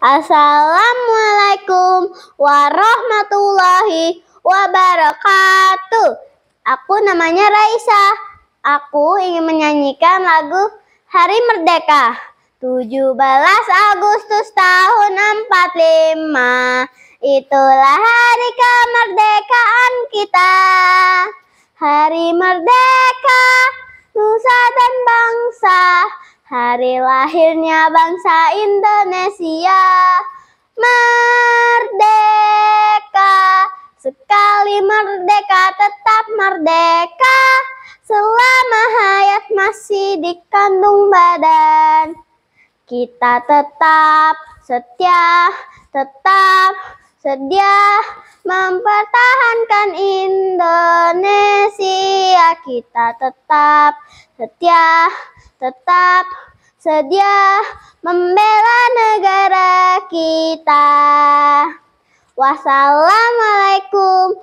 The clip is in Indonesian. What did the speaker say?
Assalamualaikum warahmatullahi wabarakatuh. Aku namanya Raisa. Aku ingin menyanyikan lagu Hari Merdeka. 17 Agustus tahun 45 Itulah hari kemerdekaan kita Hari merdeka Hari lahirnya bangsa Indonesia. Merdeka. Sekali merdeka tetap merdeka. Selama hayat masih di kandung badan. Kita tetap setia, tetap sedia mempertahankan Indonesia. Kita tetap setia, tetap sedia membela negara kita. Wassalamualaikum